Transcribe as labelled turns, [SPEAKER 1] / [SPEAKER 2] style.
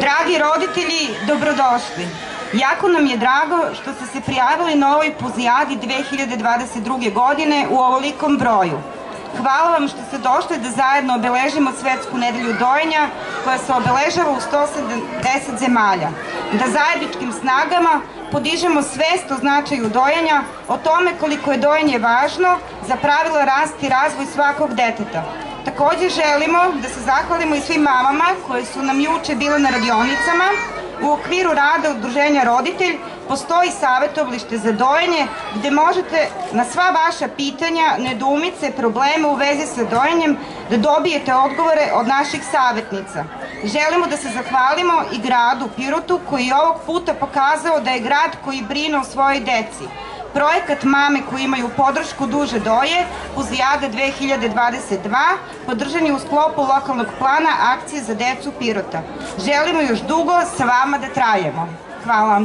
[SPEAKER 1] Dragi roditelji, dobrodošli. Jako nam je drago što ste se prijavili na ovoj pozijadi 2022. godine u ovolikom broju. Hvala vam što ste došli da zajedno obeležimo Svetsku nedelju dojenja koja se obeležava u 170 zemalja. Da zajedničkim snagama podižemo svest o značaju dojenja, o tome koliko je dojenje važno za pravilo rast i razvoj svakog deteta. Takođe želimo da se zahvalimo i svim mamama koje su nam juče bile na radionicama. U okviru rada Udruženja Roditelj postoji savjetoblište za dojenje gde možete na sva vaša pitanja, nedoumice, probleme u vezi sa dojenjem da dobijete odgovore od naših savjetnica. Želimo da se zahvalimo i gradu Pirotu koji je ovog puta pokazao da je grad koji brine o svojoj deci. Projekat Mame koji imaju podršku duže doje, Puzijada 2022, podržan je u sklopu lokalnog plana akcije za decu Pirota. Želimo još dugo sa vama da trajemo. Hvala.